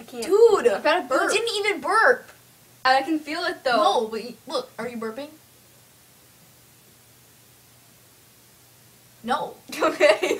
I can't. Dude, I've got a burp. you didn't even burp. I can feel it though. No, but you, look, are you burping? No. Okay.